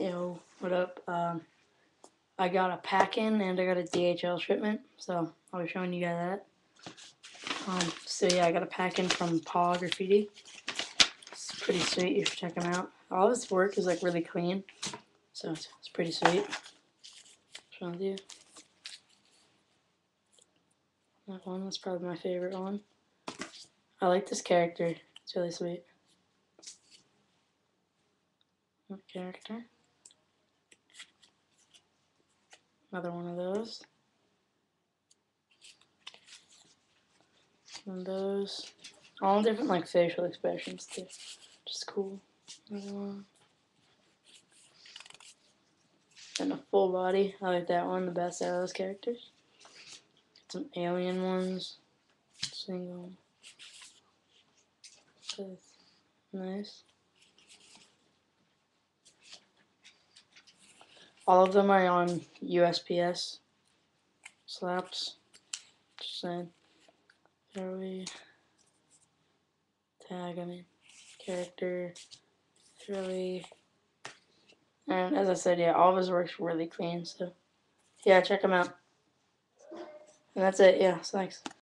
Yo, what up? Um, I got a pack in and I got a DHL shipment, so I'll be showing you guys that. Um, so yeah, I got a pack in from Paw Graffiti. It's pretty sweet. You should check them out. All this work is like really clean, so it's, it's pretty sweet. Show you. That one was probably my favorite one. I like this character. It's really sweet. Character. Another one of those. And those. All different like facial expressions too. Just cool. Another one. And a full body. I like that one the best out of those characters. Some alien ones. Single. That's nice. All of them are on USPS slaps. Just saying. There we tag, I mean, character, really. And as I said, yeah, all of his work's really clean, so yeah, check him out. And that's it, yeah, thanks.